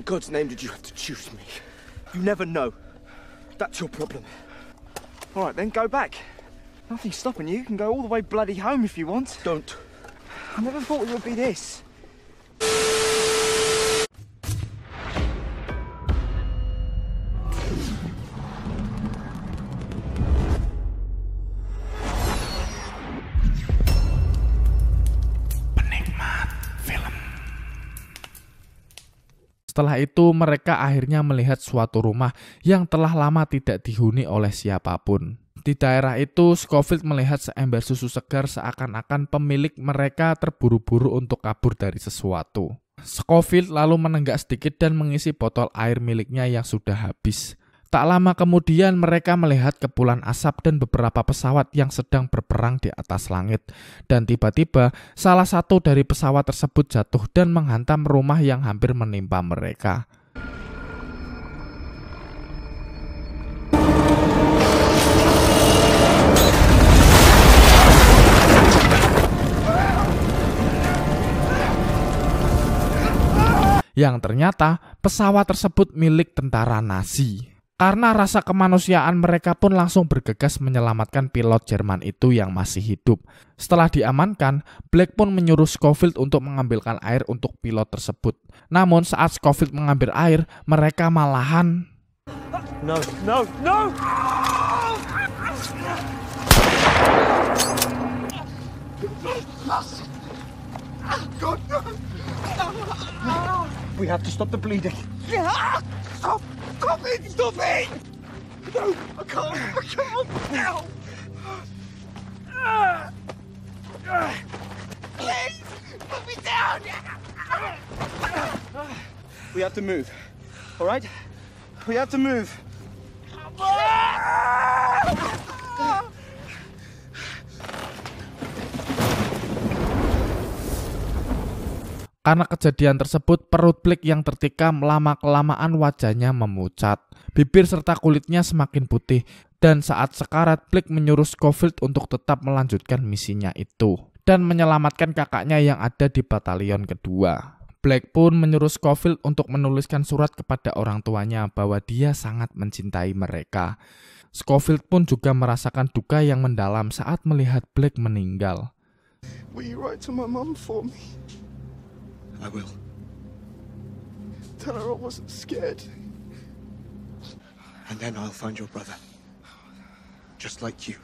God's name did you have to choose me? You never know. That's your problem. All right, then go back. Nothing's stopping you. You can go all the way bloody home if you want. Don't. I never thought it would be this. Setelah itu, mereka akhirnya melihat suatu rumah yang telah lama tidak dihuni oleh siapa pun. Di daerah itu, Scofield melihat seember susu segar seakan-akan pemilik mereka terburu-buru untuk kabur dari sesuatu. Scofield lalu menenggak sedikit dan mengisi botol air miliknya yang sudah habis. Tak lama kemudian mereka melihat kepulan asap dan beberapa pesawat yang sedang berperang di atas langit. Dan tiba-tiba salah satu dari pesawat tersebut jatuh dan menghantam rumah yang hampir menimpa mereka. Yang ternyata pesawat tersebut milik tentara Nazi. Karena rasa kemanusiaan mereka pun langsung bergegas menyelamatkan pilot Jerman itu yang masih hidup. Setelah diamankan, Black pun menyuruh Scofield untuk mengambilkan air untuk pilot tersebut. Namun saat Scofield mengambil air, mereka malahan No, no, no! God, no! We have to stop the bleeding. Stop! Stop it! Stop it! No, I can't! I can't! No! Please! Put me down! We have to move. All right? We have to move. Karena kejadian tersebut, perut Blake yang tertikam lama-kelamaan wajahnya memucat. Bibir serta kulitnya semakin putih. Dan saat sekarat, Blake menyuruh Scofield untuk tetap melanjutkan misinya itu. Dan menyelamatkan kakaknya yang ada di batalion kedua. Blake pun menyuruh Scofield untuk menuliskan surat kepada orang tuanya bahwa dia sangat mencintai mereka. Scofield pun juga merasakan duka yang mendalam saat melihat Blake meninggal. Will you write to my mum for me? I will. Tell her I wasn't scared. And then I'll find your brother. Just like you.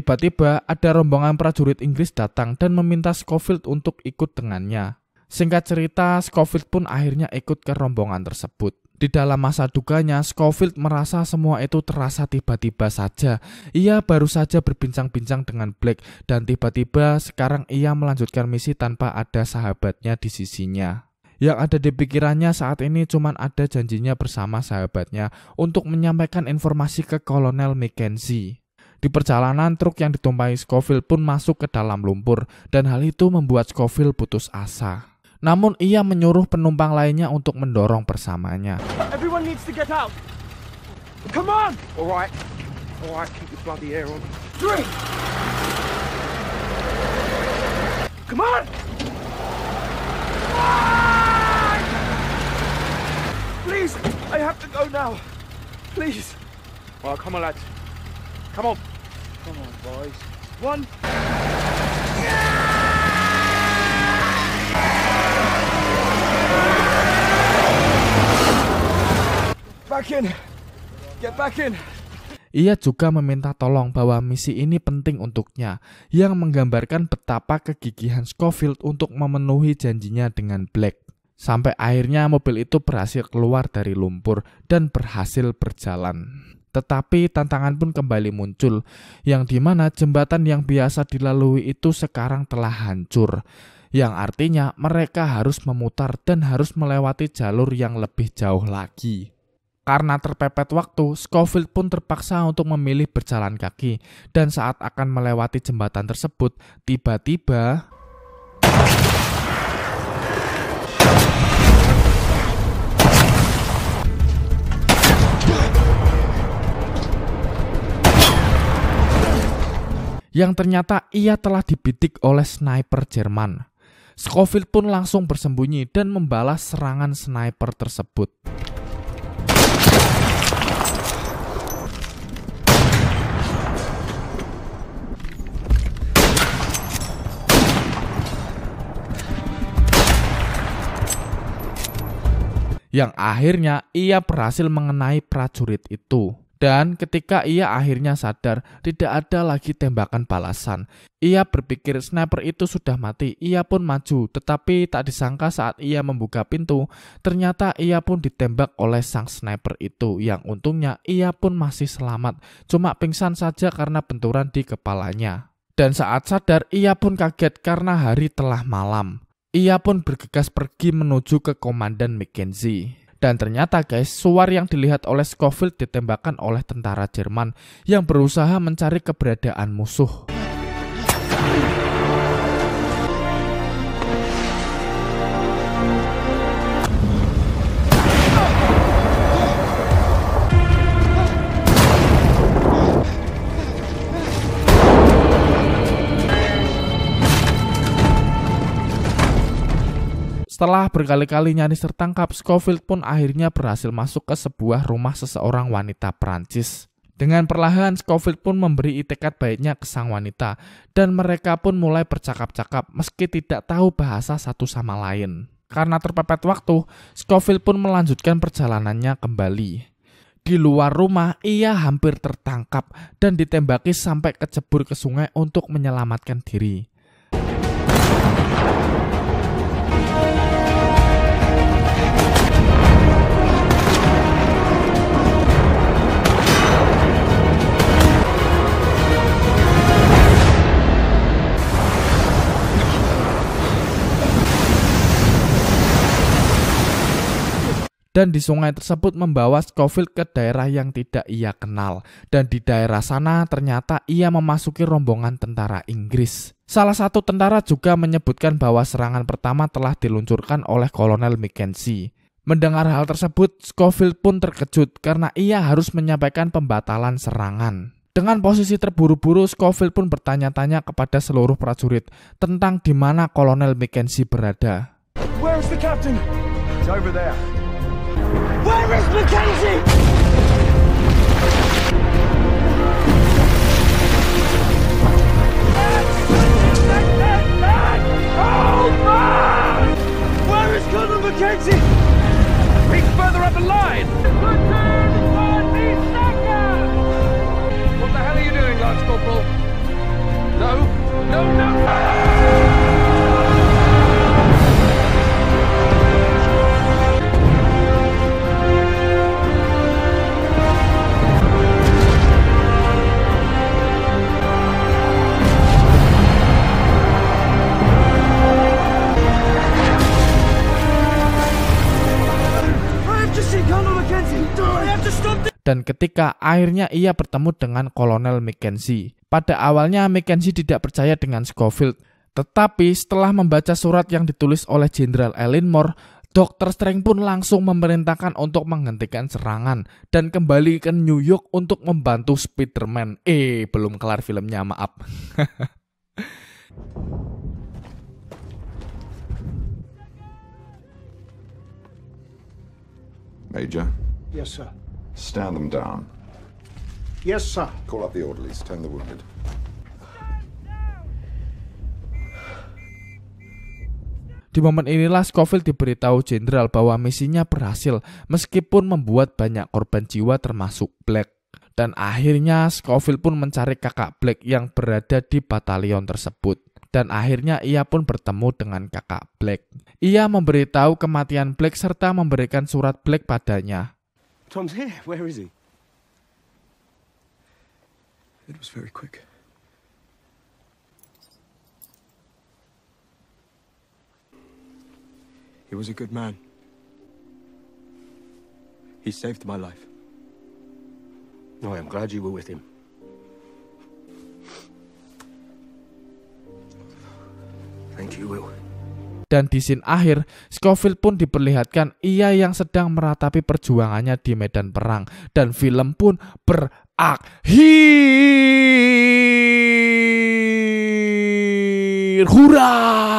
Tiba-tiba ada rombongan prajurit Inggris datang dan meminta Scofield untuk ikut dengannya. Singkat cerita, Scofield pun akhirnya ikut ke rombongan tersebut. Di dalam masa dukanya, Scofield merasa semua itu terasa tiba-tiba saja. Ia baru saja berbincang-bincang dengan Blake dan tiba-tiba sekarang ia melanjutkan misi tanpa ada sahabatnya di sisinya. Yang ada di pikirannya saat ini cuma ada janjinya bersama sahabatnya untuk menyampaikan informasi ke Kolonel Mackenzie. Di perjalanan, truk yang ditumpangi Scofield pun masuk ke dalam lumpur dan hal itu membuat Scofield putus asa. Namun ia menyuruh penumpang lainnya untuk mendorong bersamanya. Everyone needs to get out. Come on! All right. All right, keep your bloody hair on. Three! Come on! Please, I have to go now. Please. Right, come on, lads. Come on. Come on, boys. One. Back in. Get back in. Ia juga meminta tolong bahwa misi ini penting untuknya, yang menggambarkan betapa kegigihan Scofield untuk memenuhi janjinya dengan Black. Sampai akhirnya mobil itu berhasil keluar dari lumpur dan berhasil berjalan. Tetapi tantangan pun kembali muncul, yang di mana jembatan yang biasa dilalui itu sekarang telah hancur, yang artinya mereka harus memutar dan harus melewati jalur yang lebih jauh lagi. Karena terpepet waktu, Scofield pun terpaksa untuk memilih berjalan kaki, dan saat akan melewati jembatan tersebut, tiba-tiba yang ternyata ia telah dibidik oleh sniper Jerman. Scofield pun langsung bersembunyi dan membalas serangan sniper tersebut. Yang akhirnya ia berhasil mengenai prajurit itu. Dan ketika ia akhirnya sadar, tidak ada lagi tembakan balasan. Ia berpikir sniper itu sudah mati, ia pun maju, tetapi tak disangka saat ia membuka pintu, ternyata ia pun ditembak oleh sang sniper itu, yang untungnya ia pun masih selamat, cuma pingsan saja karena benturan di kepalanya. Dan saat sadar, ia pun kaget karena hari telah malam. Ia pun bergegas pergi menuju ke Komandan Mackenzie. Dan ternyata guys, suar yang dilihat oleh Scofield ditembakkan oleh tentara Jerman yang berusaha mencari keberadaan musuh. Setelah berkali-kali nyaris tertangkap, Scofield pun akhirnya berhasil masuk ke sebuah rumah seseorang wanita Prancis. Dengan perlahan, Scofield pun memberi itikat baiknya ke sang wanita, dan mereka pun mulai bercakap-cakap meski tidak tahu bahasa satu sama lain. Karena terpepet waktu, Scofield pun melanjutkan perjalanannya kembali. Di luar rumah, ia hampir tertangkap dan ditembaki sampai kecebur ke sungai untuk menyelamatkan diri. Dan di sungai tersebut membawa Scofield ke daerah yang tidak ia kenal. Dan di daerah sana ternyata ia memasuki rombongan tentara Inggris. Salah satu tentara juga menyebutkan bahwa serangan pertama telah diluncurkan oleh Kolonel Mackenzie. Mendengar hal tersebut, Scofield pun terkejut karena ia harus menyampaikan pembatalan serangan. Dengan posisi terburu-buru, Scofield pun bertanya-tanya kepada seluruh prajurit tentang di mana Kolonel Mackenzie berada. Where is Mackenzie? Dan ketika akhirnya ia bertemu dengan Kolonel Mackenzie. Pada awalnya Mackenzie tidak percaya dengan Scofield. Tetapi setelah membaca surat yang ditulis oleh Jenderal Ellinmore, Dr. Strange pun langsung memerintahkan untuk menghentikan serangan dan kembali ke New York untuk membantu Spider-Man. Eh, belum kelar filmnya, maaf. Major, Yes, sir. stand them down. Yes, sir. Call up the orderlies. Tend the wounded. Di momen inilah Scofield diberitahu jenderal bahwa misinya berhasil meskipun membuat banyak korban jiwa termasuk Black. Dan akhirnya Scofield pun mencari kakak Black yang berada di batalion tersebut. Dan akhirnya ia pun bertemu dengan kakak Black. Ia memberitahu kematian Black serta memberikan surat Black padanya. Tom's here. Where is he? It was very quick. He was a good man. He saved my life. Oh, I'm glad you were with him. Thank you, Will. dan di scene akhir, Scofield pun diperlihatkan ia yang sedang meratapi perjuangannya di medan perang dan film pun berakhir. Hurrah!